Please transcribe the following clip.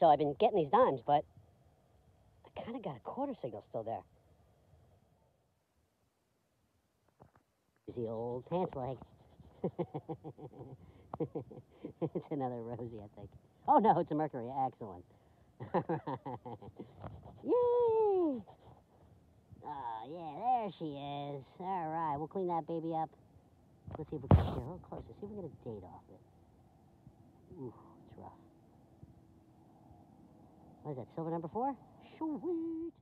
So I've been getting these dimes, but I kind of got a quarter signal still there. The old pants leg. it's another Rosie, I think. Oh no, it's a Mercury. Excellent. Yay! Oh yeah, there she is. All right, we'll clean that baby up. Let's see if we can get a little closer. See if we can get a date off it. What is that, silver number four? Sweet.